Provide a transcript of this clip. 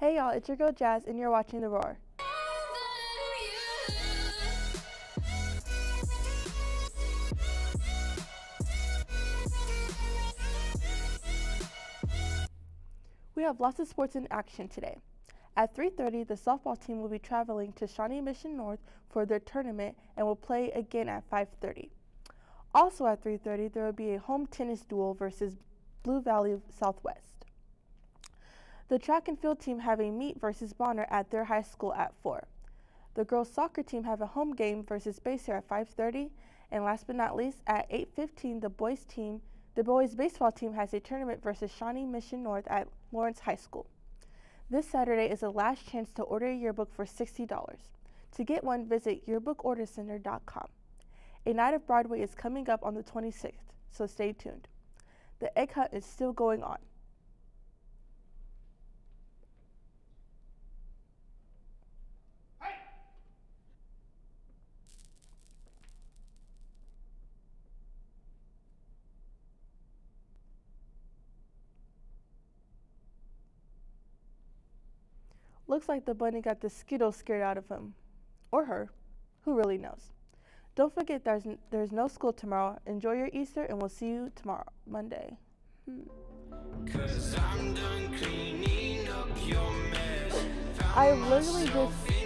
Hey y'all, it's your girl Jazz, and you're watching The Roar. We have lots of sports in action today. At 3.30, the softball team will be traveling to Shawnee Mission North for their tournament and will play again at 5.30. Also at 3.30, there will be a home tennis duel versus Blue Valley Southwest. The track and field team have a meet versus Bonner at their high school at 4. The girls soccer team have a home game versus Base at 5:30, and last but not least, at 8:15, the boys team, the boys baseball team has a tournament versus Shawnee Mission North at Lawrence High School. This Saturday is the last chance to order a yearbook for $60. To get one, visit yearbookordercenter.com. A Night of Broadway is coming up on the 26th, so stay tuned. The egg hunt is still going on. Looks like the bunny got the Skittles scared out of him. Or her. Who really knows? Don't forget there's, there's no school tomorrow. Enjoy your Easter and we'll see you tomorrow, Monday. Hmm. I literally just